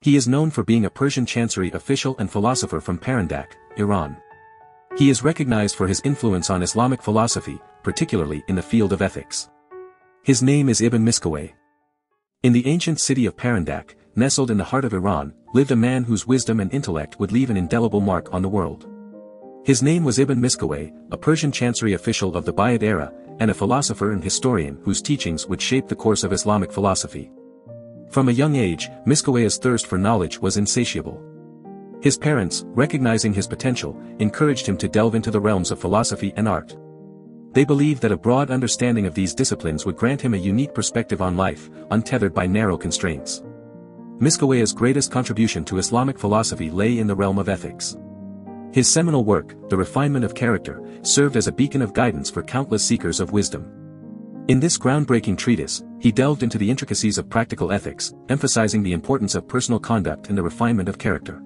He is known for being a Persian chancery official and philosopher from Parandak, Iran. He is recognized for his influence on Islamic philosophy, particularly in the field of ethics. His name is Ibn Miskawayh. In the ancient city of Parandak, nestled in the heart of Iran, lived a man whose wisdom and intellect would leave an indelible mark on the world. His name was Ibn Miskawayh, a Persian chancery official of the Buyid era, and a philosopher and historian whose teachings would shape the course of Islamic philosophy. From a young age, Miskawayh's thirst for knowledge was insatiable. His parents, recognizing his potential, encouraged him to delve into the realms of philosophy and art. They believed that a broad understanding of these disciplines would grant him a unique perspective on life, untethered by narrow constraints. Miskawayh's greatest contribution to Islamic philosophy lay in the realm of ethics. His seminal work, The Refinement of Character, served as a beacon of guidance for countless seekers of wisdom. In this groundbreaking treatise, he delved into the intricacies of practical ethics, emphasizing the importance of personal conduct and the refinement of character.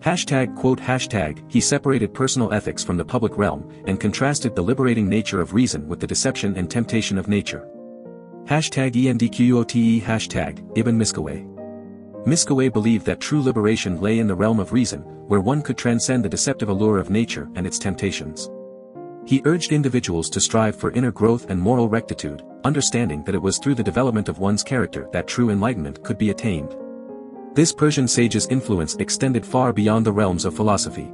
Hashtag quote hashtag, he separated personal ethics from the public realm, and contrasted the liberating nature of reason with the deception and temptation of nature. Hashtag ENDQUOTE hashtag, Ibn Miskawayh. Miskawayh believed that true liberation lay in the realm of reason, where one could transcend the deceptive allure of nature and its temptations. He urged individuals to strive for inner growth and moral rectitude, understanding that it was through the development of one's character that true enlightenment could be attained. This Persian sage's influence extended far beyond the realms of philosophy.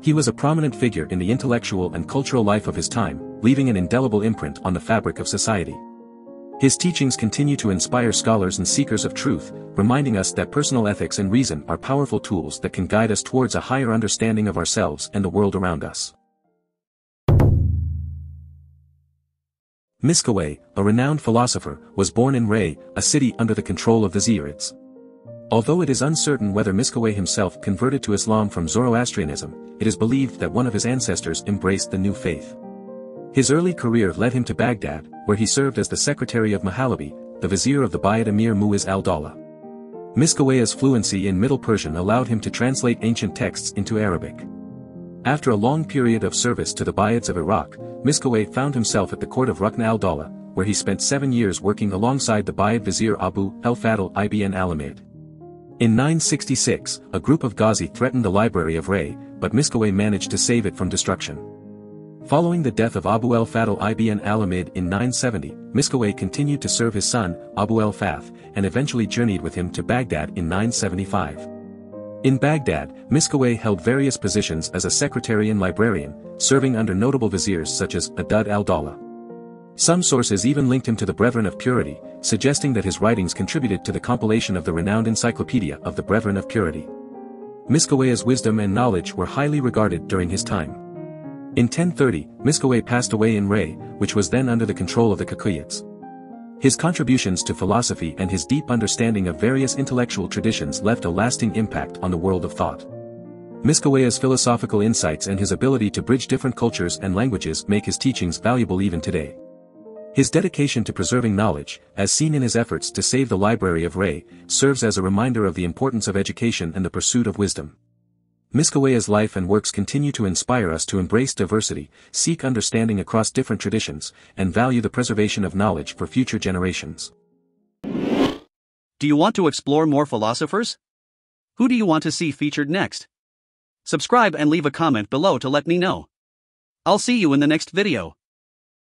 He was a prominent figure in the intellectual and cultural life of his time, leaving an indelible imprint on the fabric of society. His teachings continue to inspire scholars and seekers of truth, reminding us that personal ethics and reason are powerful tools that can guide us towards a higher understanding of ourselves and the world around us. Miskawayh, a renowned philosopher, was born in Ray, a city under the control of the Ziyarids. Although it is uncertain whether Miskawayh himself converted to Islam from Zoroastrianism, it is believed that one of his ancestors embraced the new faith. His early career led him to Baghdad, where he served as the secretary of Mahalabi, the vizier of the Buyid Emir Muiz al-Dawla. Miskawayh's fluency in Middle Persian allowed him to translate ancient texts into Arabic. After a long period of service to the Buyids of Iraq, Miskawayh found himself at the court of Rukn al-Dawla, where he spent seven years working alongside the Buyid vizier Abu al-Fadl ibn al-Amid. In 966, a group of Ghazi threatened the library of Ray, but Miskawayh managed to save it from destruction. Following the death of Abu el-Fadl ibn al-Amid in 970, Miskawayh continued to serve his son, Abu el-Fath, and eventually journeyed with him to Baghdad in 975. In Baghdad, Miskawayh held various positions as a secretary and librarian, serving under notable viziers such as Adud al-Dawla. Some sources even linked him to the Brethren of Purity, suggesting that his writings contributed to the compilation of the renowned Encyclopedia of the Brethren of Purity. Miskawayh's wisdom and knowledge were highly regarded during his time. In 1030, Miskawayh passed away in Ray, which was then under the control of the Kakuyids. His contributions to philosophy and his deep understanding of various intellectual traditions left a lasting impact on the world of thought. Miskawayh's philosophical insights and his ability to bridge different cultures and languages make his teachings valuable even today. His dedication to preserving knowledge, as seen in his efforts to save the Library of Ray, serves as a reminder of the importance of education and the pursuit of wisdom. Miskawayh's life and works continue to inspire us to embrace diversity, seek understanding across different traditions, and value the preservation of knowledge for future generations. Do you want to explore more philosophers? Who do you want to see featured next? Subscribe and leave a comment below to let me know. I'll see you in the next video.